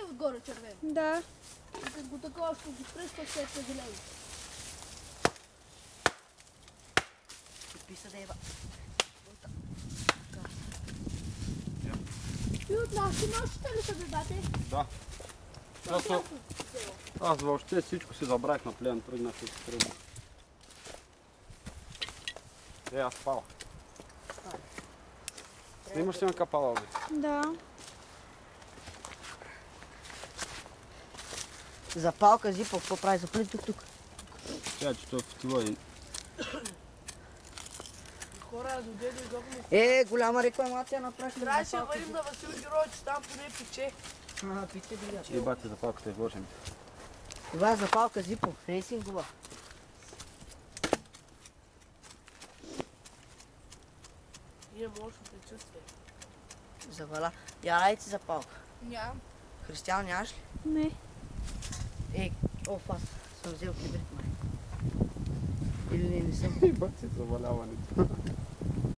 ли отгоре червен? Да. И като го такова ще го пръска, ще е зелено. Писа да ева. И от нашите нощите ли са бебате? Да. Просто аз въобще всичко си забравих на плен, тръгнах и си тръгнах. Е, аз спала. Снимаш ли на капала? Да. Запалка, зипа, какво прави? Запали тук, тук. Тя, че той е фитила изохме. Е, голяма рекламация направихме. за Трябваше да върнем на Васил Героевич, там поне пече. А, дига. И бати запалката изложим. Това е запалка, зипо. Рейсингова. Ние мощно предчувствие. Завала. Я райци запалка. Нямам. Християн нямаш ли? Не. Е, оф, аз съм взел кибрид, май. Или не, не